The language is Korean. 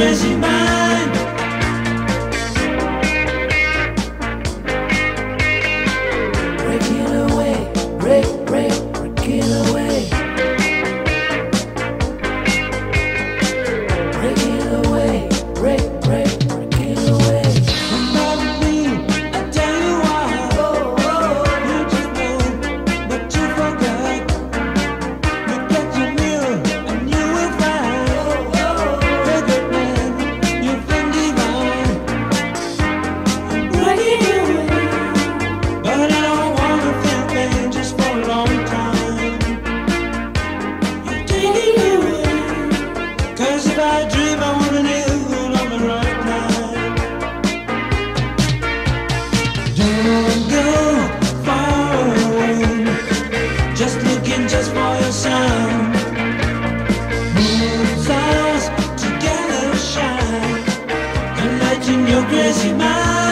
되지만 진요 괴지만